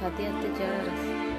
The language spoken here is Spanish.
Katia Tellaras.